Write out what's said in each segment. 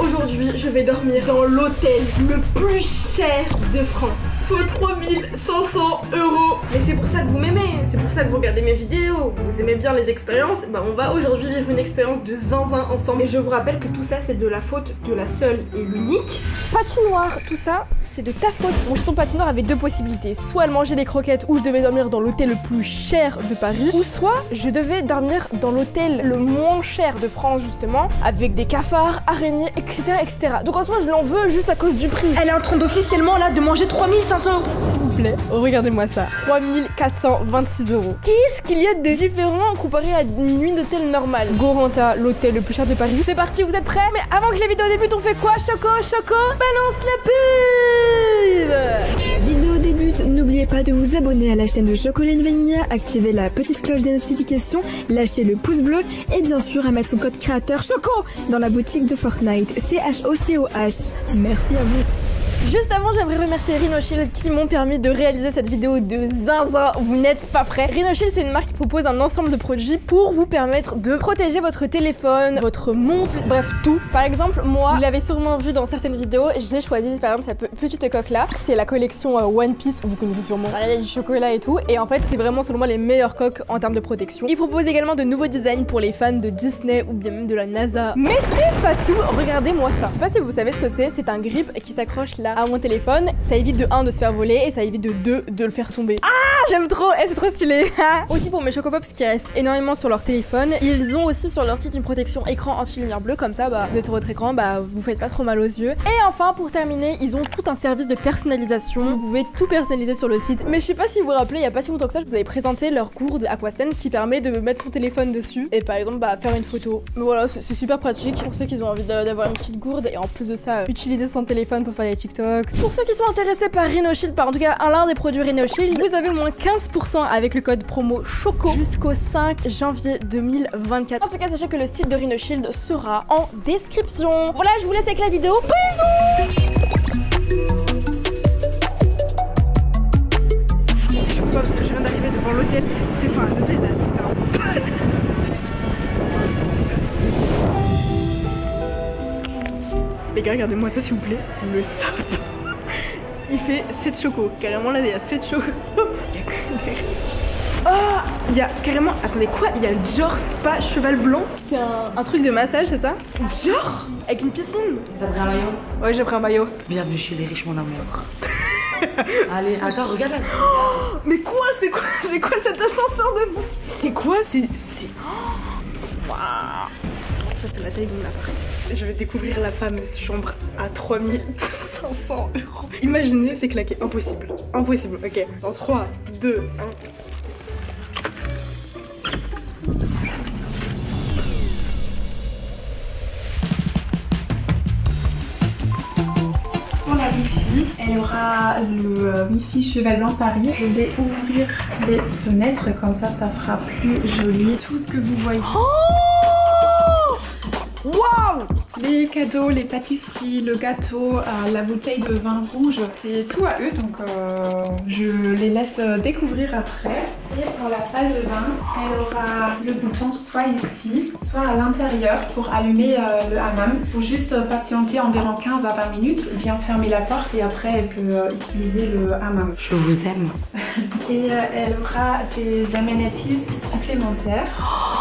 Aujourd'hui je vais dormir dans l'hôtel le plus cher de France. Soit 3500 euros. Mais c'est pour ça que vous m'aimez, c'est pour ça que vous regardez mes vidéos, vous aimez bien les expériences. Bah on va aujourd'hui vivre une expérience de zinzin ensemble. Et je vous rappelle que tout ça c'est de la faute de la seule et l'unique patinoire. Tout ça c'est de ta faute. Mon jeton patinoire avait deux possibilités. Soit elle mangeait des croquettes ou je devais dormir dans l'hôtel le plus cher de Paris. Ou soit je devais dormir dans l'hôtel le moins cher de France justement. Avec des cafards, etc. etc. Donc en soi je l'en veux juste à cause du prix. Elle est en train d'officiellement là de manger 3500 euros. S'il vous plaît, regardez-moi ça. 3426 euros. Qu'est-ce qu'il y a de différent comparé à une nuit d'hôtel normale? Goranta, l'hôtel le plus cher de Paris. C'est parti, vous êtes prêts? Mais avant que les vidéos débutent, on fait quoi? Choco, Choco Balance la pub Vidéo n'oubliez pas de vous abonner à la chaîne de Chocolat Vanilla, activer la petite cloche des notifications, lâcher le pouce bleu et bien sûr à mettre son code créateur Choco dans la boutique de Fortnite. C-H-O-C-O-H. Merci à vous. Juste avant, j'aimerais remercier Rhinoshield qui m'ont permis de réaliser cette vidéo de zinzin. Vous n'êtes pas prêts. Rhinoshield, c'est une marque qui propose un ensemble de produits pour vous permettre de protéger votre téléphone, votre montre, bref, tout. Par exemple, moi, vous l'avez sûrement vu dans certaines vidéos, j'ai choisi par exemple cette petite coque là. C'est la collection euh, One Piece, vous connaissez sûrement. Il y a du chocolat et tout. Et en fait, c'est vraiment selon moi les meilleures coques en termes de protection. Ils proposent également de nouveaux designs pour les fans de Disney ou bien même de la NASA. Mais c'est pas tout, regardez-moi ça. Je sais pas si vous savez ce que c'est, c'est un grip qui s'accroche là à mon téléphone. Ça évite de 1 de se faire voler et ça évite de 2 de le faire tomber. Ah, j'aime trop, eh, c'est trop stylé. aussi pour mes Chocopops qui restent énormément sur leur téléphone, ils ont aussi sur leur site une protection écran anti-lumière bleue comme ça bah vous êtes sur votre écran, bah vous faites pas trop mal aux yeux. Et enfin pour terminer, ils ont tout un service de personnalisation. Vous pouvez tout personnaliser sur le site. Mais je sais pas si vous vous rappelez, il y a pas si longtemps que ça, je vous avais présenté leur gourde Aquasten qui permet de mettre son téléphone dessus et par exemple bah faire une photo. Mais voilà, c'est super pratique pour ceux qui ont envie d'a- d'avoir une petite gourde et en plus de ça, utiliser son téléphone pour faire des TikTok. Pour ceux qui sont intéressés par Rhinoshield, par en tout cas un l'un des produits Rhinoshield, vous avez moins 15% avec le code promo CHOCO jusqu'au 5 janvier 2024. En tout cas, sachez que le site de Rhinoshield sera en description. Voilà, je vous laisse avec la vidéo. Bisous Je parce que je viens d'arriver devant l'hôtel. C'est pas un hôtel là, c'est un Les gars, regardez-moi ça s'il vous plaît. Le sapin. Il fait 7 chocos. Carrément là, il y a 7 chocos. Il y a Oh Il y a carrément. Attendez, quoi? Il y a le Dior Spa Cheval Blanc. C'est un, un truc de massage, c'est ça? Dior? Avec une piscine? T'as pris un maillot? Ouais, j'ai pris un maillot. Bienvenue chez les riches, mon amour. Allez, attends, regarde là. Mais quoi? C'est quoi? C'est quoi cet ascenseur de boue C'est quoi? C'est. C'est. Oh Waouh Ça, c'est la taille de mon appart. Je vais découvrir la fameuse chambre à 3500 euros. Imaginez, c'est claqué. Impossible. Impossible. Ok. Dans 3, 2, 1. Pour la Wi-Fi, elle aura le euh, Wi-Fi Cheval Blanc Paris. Je vais ouvrir les fenêtres, comme ça, ça fera plus joli. Tout ce que vous voyez. Waouh Les cadeaux, les pâtisseries, le gâteau, euh, la bouteille de vin rouge, c'est tout à eux, donc euh, je les laisse euh, découvrir après. Et pour la salle de bain, elle aura le bouton soit ici, soit à l'intérieur pour allumer euh, le hammam. Il faut juste patienter environ 15 à 20 minutes, bien fermer la porte et après elle peut utiliser le hammam. Je vous aime. Et elle aura des amenities supplémentaires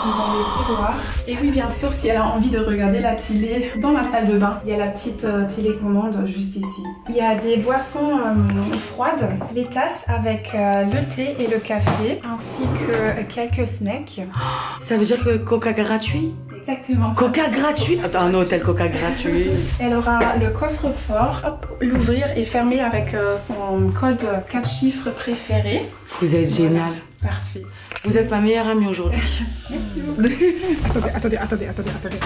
dans les tiroirs. Et oui, bien sûr, si elle a envie de regarder la télé dans la salle de bain, il y a la petite euh, télécommande juste ici. Il y a des boissons euh, froides, les tasses avec euh, le thé et le café, ainsi que quelques snacks. Ça veut dire que Coca gratuit? Exactement. ça. Coca gratuit? Attends, un hôtel Coca gratuit. Elle aura le coffre-fort, hop, l'ouvrir et fermer avec euh, son code 4 chiffres préféré. Vous êtes génial. Parfait. Vous êtes ma meilleure amie aujourd'hui. Attendez, attendez, attendez, attendez, attendez.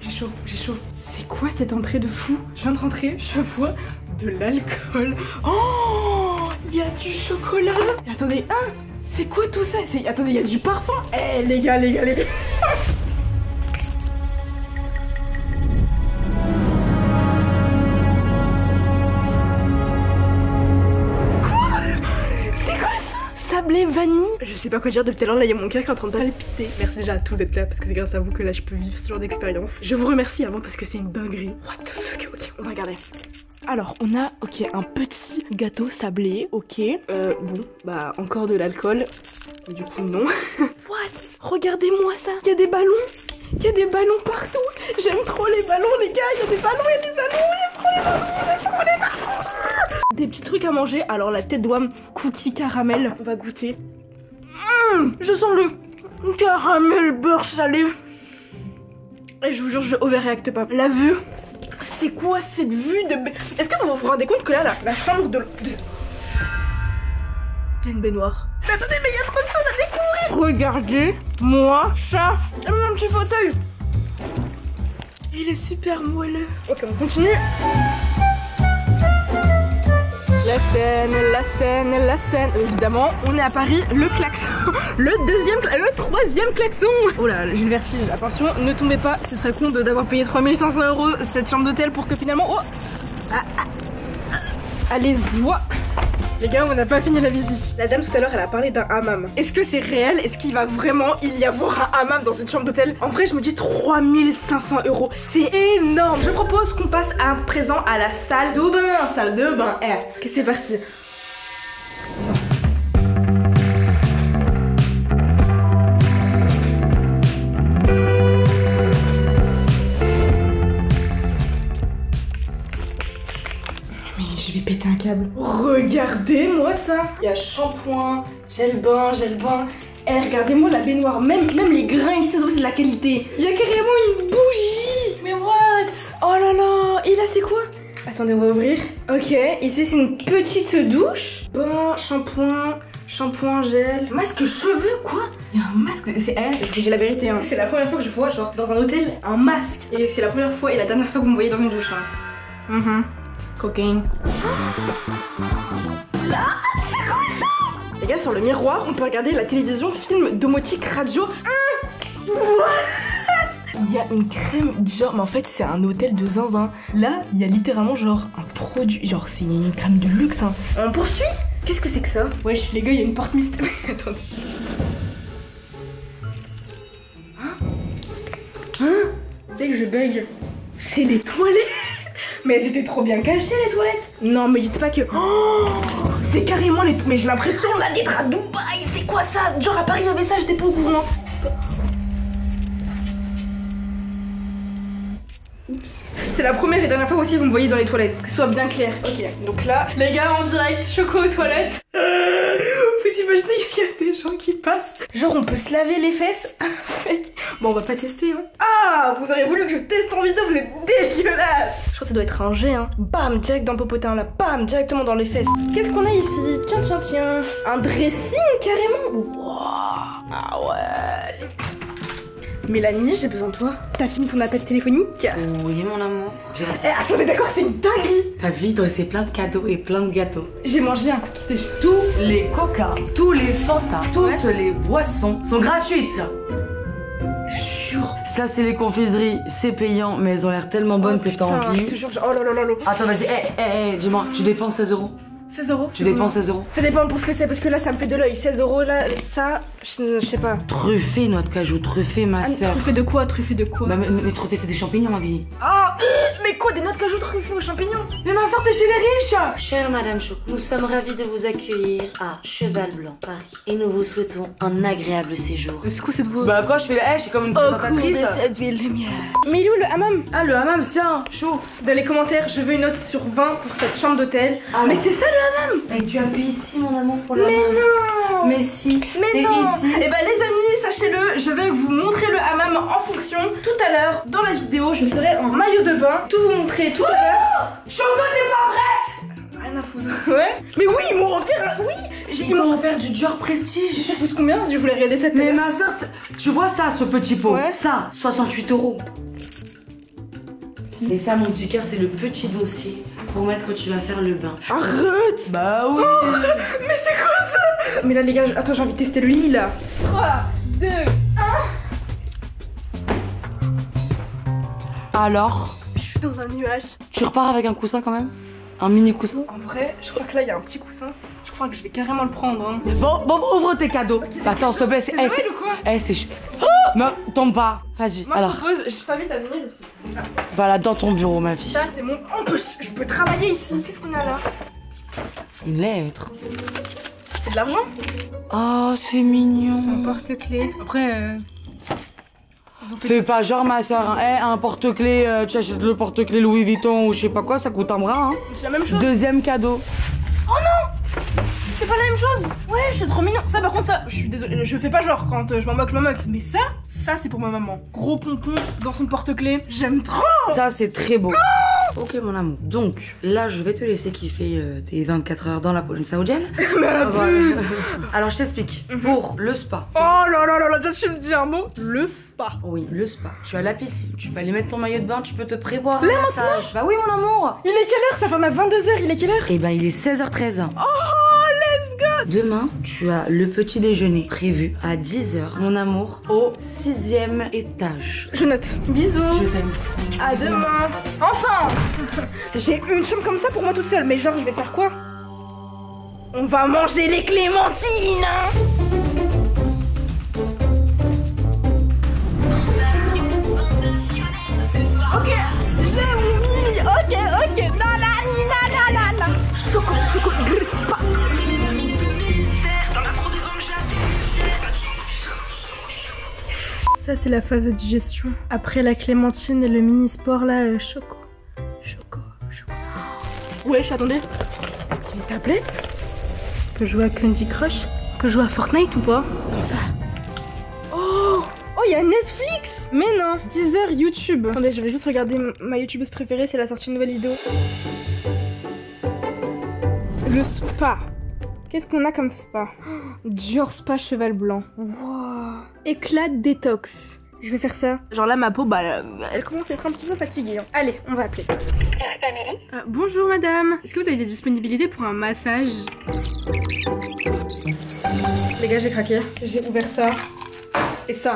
J'ai chaud, j'ai chaud. C'est quoi cette entrée de fou? Je viens de rentrer, je vois de l'alcool. Oh Il y a du chocolat! Attendez, hein? C'est quoi tout ça? Attendez, il y a du parfum! Eh les gars, les gars, les gars Sablé vanille Je sais pas quoi dire depuis tout à l'heure, là il y a mon cœur qui est en train de palpiter. Merci déjà à tous d'être là parce que c'est grâce à vous que là je peux vivre ce genre d'expérience. Je vous remercie avant parce que c'est une dinguerie. What the fuck, ok, on va regarder. Alors, on a, ok, un petit gâteau sablé, ok. Euh, bon, bah, encore de l'alcool. Du coup, non. What? Regardez-moi ça, il y a des ballons. Il y a des ballons partout. J'aime trop les ballons, les gars. Il y a des ballons, il y a des ballons. J'aime trop les ballons, j'aime trop les ballons. Des petits trucs à manger. Alors, la tête d'ouam, cookie caramel. On va goûter. Mmh, je sens le caramel beurre salé. Et je vous jure, je overreacte pas. La vue, c'est quoi cette vue de... Est-ce que vous vous rendez compte que là, la, la chambre de... de... Il y a une baignoire. Mais attendez, mais il y a trop Regardez, moi, ça, et mon petit fauteuil. Il est super moelleux. Ok, on continue. La scène, la scène, la scène. Évidemment, on est à Paris, le klaxon. Le deuxième, le troisième klaxon. Oh là, j'ai le vertige. Attention, ne tombez pas. Ce serait con d'avoir payé 3500 euros cette chambre d'hôtel pour que finalement. Oh Ah, ah, ah. Allez, voix les gars, on n'a pas fini la visite. La dame tout à l'heure, elle a parlé d'un hammam. Est-ce que c'est réel? Est-ce qu'il va vraiment il y avoir un hammam dans une chambre d'hôtel? En vrai, je me dis 3500 euros. C'est énorme. Je propose qu'on passe à présent à la salle de bain. Salle de bain. Eh, ok, c'est parti. Mais je vais péter un câble. Regardez-moi ça Il y a shampoing, gel bain, gel bain. Eh, regardez-moi la baignoire. Même, même les grains ici, c'est de la qualité. Il y a carrément une bougie Mais what? Oh là là Et là, c'est quoi? Attendez, on va ouvrir. Ok, ici, c'est une petite douche. Bain, shampoing, shampoing, gel. Masque cheveux, quoi? Il y a un masque. C'est eh, dis la vérité, hein. C'est la première fois que je vois, genre, dans un hôtel, un masque. Et c'est la première fois et la dernière fois que vous me voyez dans une douche. Hein. Mhm. Cocaine. Là, c'est quoi ça? Les gars, sur le miroir, on peut regarder la télévision, film, domotique, radio. What? Il y a une crème genre, mais en fait, c'est un hôtel de zinzin. Là, il y a littéralement genre un produit, genre c'est une crème de luxe. Hein. On poursuit? Qu'est-ce que c'est que ça? Wesh, les gars, il y a une porte mystérieuse. Attendez. Hein? Hein? Sais que je bug. C'est les toilettes mais elles étaient trop bien cachées les toilettes Non mais dites pas que... Oh C'est carrément les... Mais j'ai l'impression là d'être à Dubaï C'est quoi ça? Genre à Paris il y avait ça, j'étais pas au courant. C'est la première et dernière fois aussi que vous me voyez dans les toilettes. Que ce soit bien clair. Ok, donc là, les gars en direct, choco aux toilettes. Qui passent Genre on peut se laver les fesses. Bon on va pas tester hein. Ah Vous auriez voulu que je teste en vidéo, vous êtes dégueulasse Je crois que ça doit être un jet hein. Bam Direct dans le popotin là, bam Directement dans les fesses. Qu'est-ce qu'on a ici? Tiens tiens tiens. Un dressing carrément? Ah ouais Mélanie, j'ai besoin de toi. T'as fini ton appel téléphonique? Oui, mon amour. Eh, attendez, d'accord, c'est une dinguerie T'as vu, il te restait plein de cadeaux et plein de gâteaux. J'ai mangé un cookie déjà. Tous les coca, tous les fantas, toutes les boissons sont gratuites. Jure. Ça, c'est les confiseries, c'est payant, mais elles ont l'air tellement bonnes que t'as envie. oh là là là là. Attends, vas-y, hé, hé, hé, dis-moi, tu dépenses 16 euros? 16 euros Tu dépenses 16 euros Ça dépend pour ce que c'est, parce que là ça me fait de l'œil. 16 euros là, ça, je, je sais pas. Truffé, noix de cajou, truffé, ma Ah, sœur. truffé de quoi Truffé de quoi Bah, mais, mais truffé, c'est des champignons, ma vie. Ah euh, Mais quoi Des noix de cajou truffées aux champignons Mais ma sœur, t'es chez les riches Chère Madame Choco, nous sommes ravis de vous accueillir à Cheval Blanc, Paris. Et nous vous souhaitons un agréable séjour. C'est quoi cette voix Bah, quoi, je fais hé, je suis comme une Oh, présentatrice. cette ville lumière. Mais il est où le hammam Ah, le hammam, tiens, chaud. Dans les commentaires, je veux une note sur 20 pour cette chambre d'hôtel. Ah, Mais c'est ça le hammam Et tu appuies ici, mon amour, pour le Mais non Mais si, Mais c'est ici. Et bah les amis, sachez-le, je vais vous montrer le hammam en fonction. Tout à l'heure, dans la vidéo, je serai en maillot de bain. Tout vous montrer tout à l'heure. Choco, t'es pas prête Rien à foutre. Ouais Mais oui, ils m'ont offert. Oui Ils m'ont faire du Dior Prestige. Ça coûte combien Je voulais regarder à Mais ma soeur, tu vois ça, ce petit pot Ouais. Ça, 68 euros. Et ça, mon petit cœur, c'est le petit dossier pour mettre quand tu vas faire le bain. Arrête Bah oui Mais c'est quoi ça Mais là les gars, attends, j'ai envie de tester le lit là. 3, 2, 1 Alors Je suis dans un nuage. Tu repars avec un coussin quand même? Un mini coussin? En vrai, je crois que là, il y a un petit coussin. Je crois que je vais carrément le prendre. Hein. Bon, bon, ouvre tes cadeaux. Bah, attends, s'il te plaît, c'est. Eh, Noël ou quoi eh, c'est. Oh Me tombe pas. Vas-y. Alors, je propose, je t'invite à venir ici. voilà, dans ton bureau, ma fille. Ça, c'est mon. On peut, je peux travailler ici. Qu'est-ce qu'on a là? Une lettre. C'est de l'argent? Oh, c'est mignon. C'est un porte-clés. Après, euh... Fais pas genre ma soeur, hein. Eh, un porte-clés, euh, tu achètes le porte-clés Louis Vuitton ou je sais pas quoi, ça coûte un bras, hein. C'est la même chose. Deuxième cadeau. C'est pas la même chose. Ouais, c'est trop mignon. Ça, par contre, ça, je suis désolée, je fais pas genre quand euh, je m'en moque, je m'en moque. Mais ça, ça, c'est pour ma maman. Gros pompon dans son porte-clés. J'aime trop. Ça, c'est très beau. Ok, mon amour. Donc, là, je vais te laisser kiffer euh, tes 24 heures dans la Pologne saoudienne. Ah, voilà. Alors, je t'explique. Pour le spa. Oh là là là là, déjà, tu me dis un mot. Le spa. Oui, le spa. Tu as la piscine. Tu peux aller mettre ton maillot de bain. Tu peux te prévoir massage. Bah oui, mon amour. Il est quelle heure? Ça fait à 22h, il est quelle heure? Eh ben, il est 16h13. Oh, Demain, tu as le petit déjeuner prévu à 10h, mon amour, au sixième étage. Je note. Bisous. Je t'aime. À demain. Enfin J'ai une chambre comme ça pour moi toute seule, mais genre, je vais faire quoi? On va manger les clémentines Ok, j'ai oublié. Ok, ok. La la la la la. Choco, choco, Ça, c'est la phase de digestion. Après la clémentine et le mini sport là, euh, choco. Choco, choco. Wesh, attendez. Une tablette? On peut jouer à Candy Crush? On peut jouer à Fortnite ou pas? Non, ça. Oh Oh, il y a Netflix Mais non 10 heures YouTube. Attendez, je vais juste regarder ma youtubeuse préférée, c'est la sortie de nouvelle vidéo. Le spa. Qu'est-ce qu'on a comme spa Dior Spa Cheval Blanc. Wow. Éclat détox. Je vais faire ça. Genre là, ma peau, bah, elle, elle commence à être un petit peu fatiguée. hein. Allez, on va appeler. Euh, bonjour madame. Est-ce que vous avez des disponibilités pour un massage Les gars, j'ai craqué. J'ai ouvert ça. Et ça.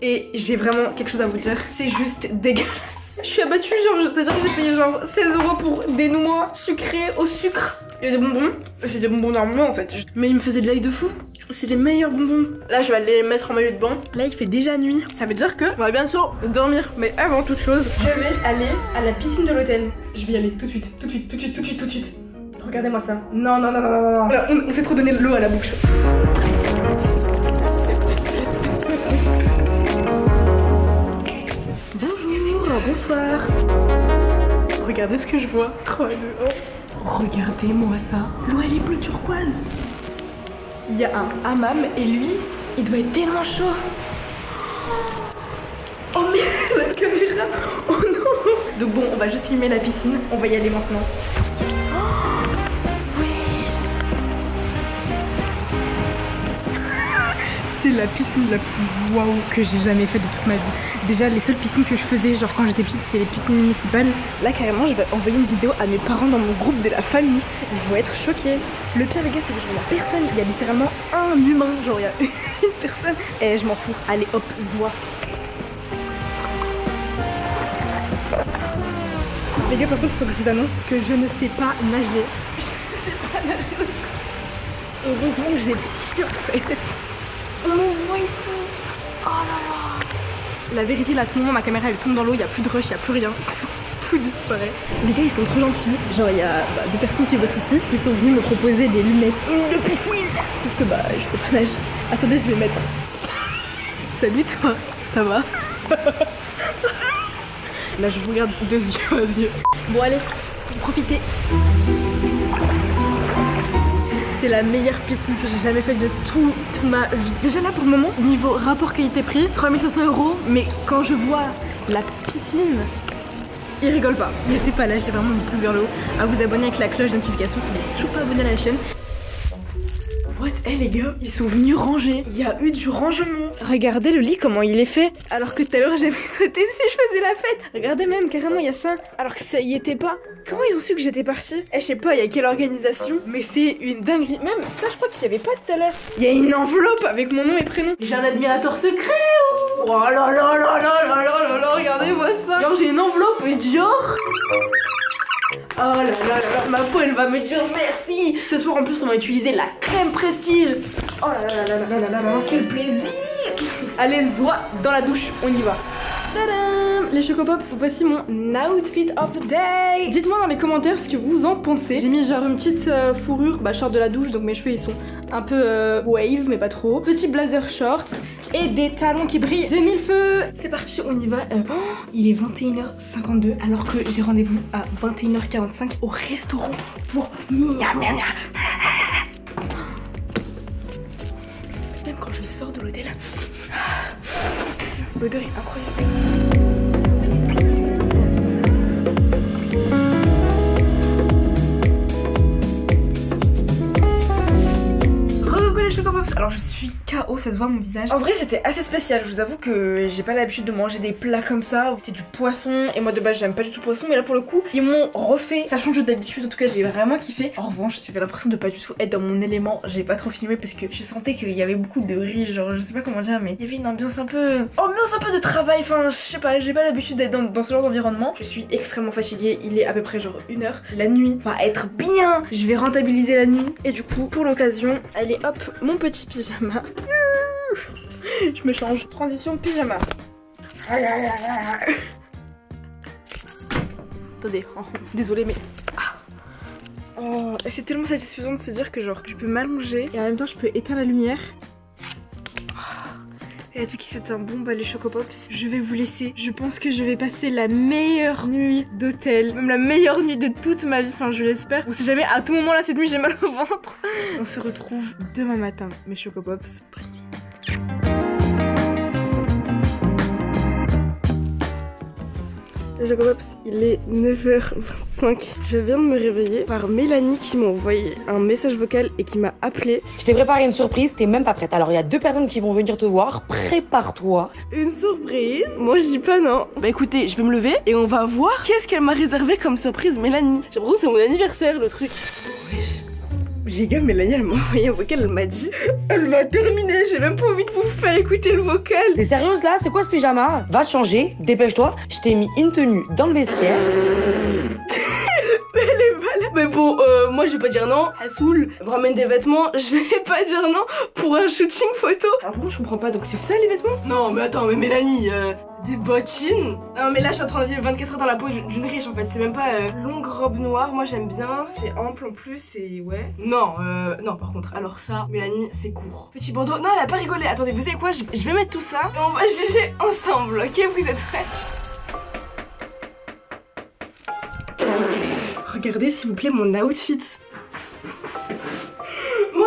Et j'ai vraiment quelque chose à vous dire. C'est juste dégueulasse. Je suis abattue, genre, c'est-à-dire que j'ai payé genre 16 euros pour des noix sucrées au sucre. Et des bonbons. J'ai des bonbons normalement en fait. Mais il me faisait de l'œil de fou. C'est les meilleurs bonbons. Là, je vais aller les mettre en maillot de bain. Là, il fait déjà nuit. Ça veut dire que on va bientôt dormir. Mais avant toute chose, je vais aller à la piscine de l'hôtel. Je vais y aller tout de suite, tout de suite, tout de suite, tout de suite, tout de suite. Regardez-moi ça. Non, non, non, non, non, non. Voilà, on, on s'est trop donné de l'eau à la bouche. Bonjour, bonsoir. Regardez ce que je vois. 3, 2, 1. Regardez-moi ça. L'eau, elle est bleue turquoise. Il y a un hammam et lui, il doit être tellement chaud. Oh merde, la caméra. Oh non. Donc bon, on va juste filmer la piscine. On va y aller maintenant. C'est la piscine la plus waouh que j'ai jamais faite de toute ma vie. Déjà, les seules piscines que je faisais, genre quand j'étais petite, c'était les piscines municipales. Là, carrément, je vais envoyer une vidéo à mes parents dans mon groupe de la famille. Ils vont être choqués. Le pire, les gars, c'est que genre, il personne. Il y a littéralement un humain. Genre, il y a une personne. Et je m'en fous. Allez, hop, zoie. Les gars, par contre, il faut que je vous annonce que je ne sais pas nager. Je sais pas nager au secours. Heureusement que j'ai pied en fait. Voit ici. Oh là là. La vérité, là, à ce moment, ma caméra elle tombe dans l'eau, il y a plus de rush, il y a plus rien. Tout disparaît. Les gars, ils sont trop gentils. Genre, il y a bah, deux personnes qui bossent ici qui sont venues me proposer des lunettes de piscine. Sauf que bah, je sais pas nager. Attendez, je vais mettre. Salut toi, ça va? Là, je vous regarde deux yeux aux yeux. Bon, allez, profitez. C'est la meilleure piscine que j'ai jamais faite de toute ma vie. Déjà là pour le moment, niveau rapport qualité-prix, 3500 euros, mais quand je vois la piscine, il rigole pas. N'hésitez pas à lâcher vraiment mon pouce vers le haut, à vous abonner avec la cloche de notification si vous n'êtes toujours pas abonné à la chaîne. What Eh les gars, ils sont venus ranger. Il y a eu du rangement. Regardez le lit comment il est fait. Alors que tout à l'heure j'avais sauté si je faisais la fête. Regardez même carrément il y a ça. Alors que ça y était pas. Comment ils ont su que j'étais partie? Eh je sais pas, il y a quelle organisation. Mais c'est une dinguerie. Même ça je crois qu'il y avait pas tout à l'heure. Il y a une enveloppe avec mon nom et prénom. J'ai un admirateur secret. Oh, oh là là là là là là là là, regardez-moi ça. Genre j'ai une enveloppe et Dior. Oh là là là là, ma peau elle va me dire merci. Ce soir en plus on va utiliser la crème prestige. Oh là là là là là là là, quel plaisir. Allez, zoa, dans la douche, on y va Les Chocopops, voici mon outfit of the day Dites-moi dans les commentaires ce que vous en pensez. J'ai mis genre une petite euh, fourrure, bah sors de la douche donc mes cheveux ils sont un peu euh, wave mais pas trop. Petit blazer short et des talons qui brillent de mille feux C'est parti, on y va. Euh, il est 21h52 alors que j'ai rendez-vous à 21h45 au restaurant pour miam miam miam Même quand je sors de l'hôtel, l'odeur est incroyable. Coucou les Chocopops Alors je suis KO, ça se voit mon visage. En vrai c'était assez spécial, je vous avoue que j'ai pas l'habitude de manger des plats comme ça. C'est du poisson et moi de base j'aime pas du tout le poisson mais là pour le coup ils m'ont refait. Ça change d'habitude, en tout cas j'ai vraiment kiffé. En revanche j'avais l'impression de pas du tout être dans mon élément. J'ai pas trop filmé parce que je sentais qu'il y avait beaucoup de riz, genre je sais pas comment dire mais il y avait une ambiance un peu... Ambiance un peu de travail, enfin je sais pas, j'ai pas l'habitude d'être dans, dans ce genre d'environnement. Je suis extrêmement fatiguée, il est à peu près genre une heure. La nuit va être bien, je vais rentabiliser la nuit et du coup pour l'occasion, allez hop mon petit pyjama. Je me change. Transition pyjama. Attendez, oh, désolé mais... Ah. Oh, c'est tellement satisfaisant de se dire que genre je peux m'allonger et en même temps je peux éteindre la lumière. Et à tout qui c'est un bon balai Chocopops. Je vais vous laisser. Je pense que je vais passer la meilleure nuit d'hôtel. Même la meilleure nuit de toute ma vie. Enfin, je l'espère. Ou si jamais à tout moment là cette nuit j'ai mal au ventre. On se retrouve demain matin, mes Chocopops. Bonne Les Chocopops, il est 9h25. Je viens de me réveiller par Mélanie qui m'a envoyé un message vocal et qui m'a appelé. Je t'ai préparé une surprise, t'es même pas prête. Alors il y a deux personnes qui vont venir te voir, prépare-toi. Une surprise? Moi je dis pas non. Bah écoutez, je vais me lever et on va voir qu'est-ce qu'elle m'a réservé comme surprise Mélanie. J'ai l'impression que c'est mon anniversaire le truc. J'ai gars, Mélanie elle m'a envoyé un vocal, elle m'a dit Elle m'a terminé, j'ai même pas envie de vous faire écouter le vocal. T'es sérieuse là? C'est quoi ce pyjama? Va te changer, dépêche-toi. Je t'ai mis une tenue dans le vestiaire. Elle est malade. Mais bon, euh, moi je vais pas dire non. Elle saoule, elle me ramène des vêtements. Je vais pas dire non pour un shooting photo. Alors bon, je comprends pas, donc c'est ça les vêtements? Non, mais attends, mais Mélanie, euh, des bottines Non, mais là je suis en train de vivre 24 heures dans la peau d'une riche en fait. C'est même pas euh, longue robe noire. Moi j'aime bien, c'est ample en plus, c'est ouais. Non, euh, non par contre, alors ça, Mélanie, c'est court. Petit bandeau. Non, elle a pas rigolé. Attendez, vous savez quoi? Je, je vais mettre tout ça et on va juger ensemble, ok? Vous êtes prêts? Regardez s'il vous plaît mon outfit.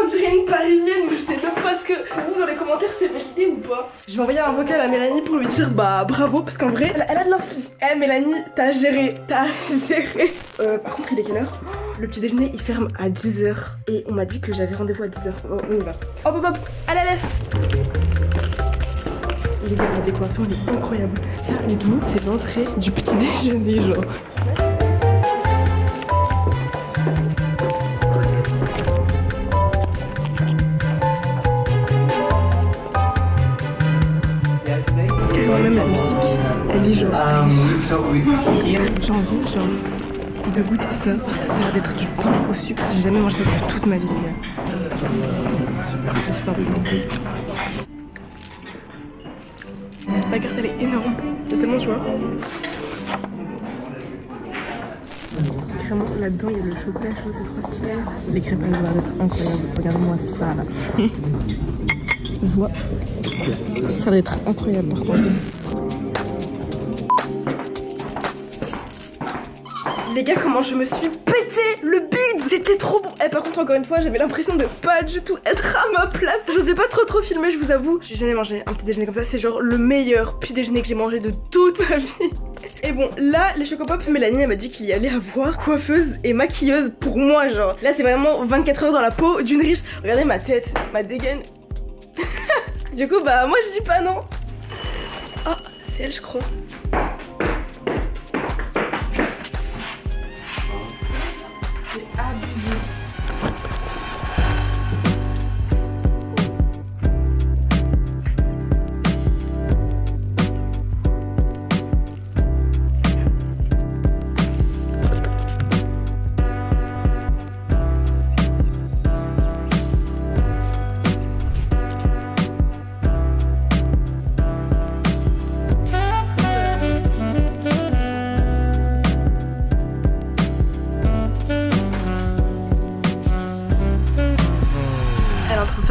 On dirait une parisienne, je sais même pas ce que vous dans les commentaires c'est validé ou pas. Je vais envoyer un vocal à Mélanie pour lui dire bah bravo parce qu'en vrai elle, a de l'inspi. Eh Mélanie, t'as géré, t'as géré. Euh, par contre il est quelle heure? Le petit déjeuner il ferme à 10h et on m'a dit que j'avais rendez-vous à 10h. Oh, on y va. Hop hop hop, allez allez les gars, la décoration elle est incroyable. Ça tout, c'est l'entrée du petit déjeuner genre. J'ai envie genre de goûter ça parce que ça a l'air d'être du pain au sucre. J'ai jamais mangé ça de toute ma vie. C'est super bon. La carte elle est énorme. C'est tellement vois. Vraiment là-dedans il y a le chocolat chaud, c'est trop stylé. Les crêpes elles ont l'air d'être incroyables. Regardez-moi ça là. Zoua. Ça va être incroyable par contre. Les gars, comment je me suis pété le bide C'était trop bon Eh par contre, encore une fois, j'avais l'impression de pas du tout être à ma place. Je sais pas trop trop filmer, je vous avoue. J'ai jamais mangé un petit déjeuner comme ça. C'est genre le meilleur petit déjeuner que j'ai mangé de toute ma vie. Et bon, là, les Chocopops, Mélanie, elle m'a dit qu'il y allait avoir coiffeuse et maquilleuse pour moi, genre. Là, c'est vraiment 24 heures dans la peau d'une riche. Regardez ma tête, ma dégaine. du coup, bah, moi, je dis pas non. Ah, c'est elle, je crois.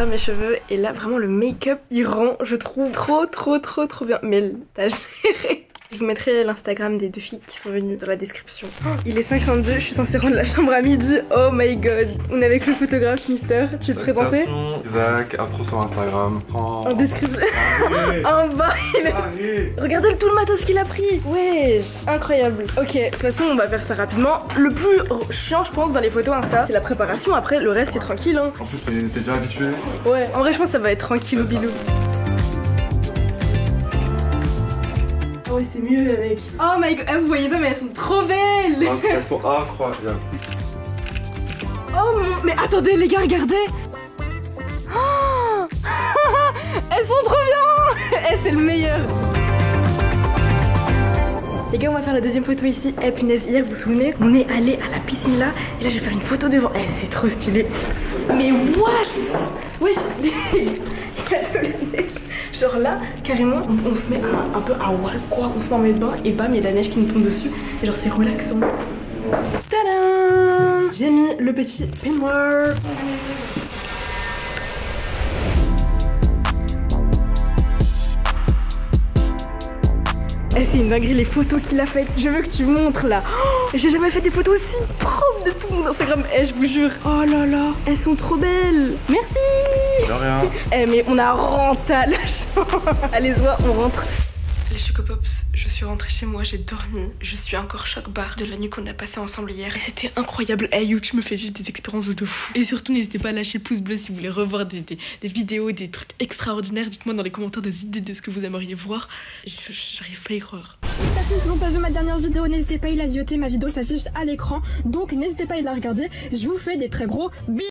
Mes cheveux et là vraiment le make-up il rend je trouve trop trop trop trop bien. Mais t'as géré. Je vous mettrai l'Instagram des deux filles qui sont venues dans la description. Il est 52, je suis censée rendre la chambre à midi. Oh my god. On est avec le photographe Mister. Tu veux te présenter Isaac, intro sur Instagram. En description. en bas, il est... Regardez tout le matos qu'il a pris. Ouais, incroyable. Ok, de toute façon, on va faire ça rapidement. Le plus chiant, je pense, dans les photos Insta, c'est la préparation. Après, le reste, c'est tranquille. Hein. En plus, t'es t'es déjà habitué Ouais, en vrai, je pense que ça va être tranquille au bilou. Ah ouais, c'est mieux avec. Oh my god, ah, vous voyez pas, mais elles sont trop belles. Ah, Elles sont incroyables. Oh mon... Mais attendez les gars, regardez Oh Elles sont trop bien Eh, c'est le meilleur les gars, on va faire la deuxième photo ici. Eh punaise, hier, vous vous souvenez On est allé à la piscine là, et là, je vais faire une photo devant. Eh, c'est trop stylé. Mais what? Wesh, il y a de la neige. Genre là, carrément, on, on se met un peu à wall, quoi. On se met en maillot de bain, et bam, il y a de la neige qui nous tombe dessus. Et genre, c'est relaxant. Tadam J'ai mis le petit peignoir. Eh, c'est une dinguerie les photos qu'il a faites. Je veux que tu montres là. Oh, J'ai jamais fait des photos aussi propres de tout mon Instagram. Eh, je vous jure. Oh là là, elles sont trop belles. Merci. De rien. Eh, mais on a rental. Allez, Zoa, on rentre. Les Chocopops, je suis rentrée chez moi, j'ai dormi. Je suis encore choc barre de la nuit qu'on a passée ensemble hier. Et c'était incroyable. Eh, YouTube me fait juste des expériences de fou. Et surtout, n'hésitez pas à lâcher le pouce bleu si vous voulez revoir des, des- des vidéos, des trucs extraordinaires. Dites-moi dans les commentaires des idées de ce que vous aimeriez voir. Je- J'arrive pas à y croire. Les personnes qui n'ont pas vu ma dernière vidéo, n'hésitez pas à y la zioter, ma vidéo s'affiche à l'écran, donc n'hésitez pas à y la regarder. Je vous fais des très gros bisous.